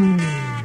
Hum.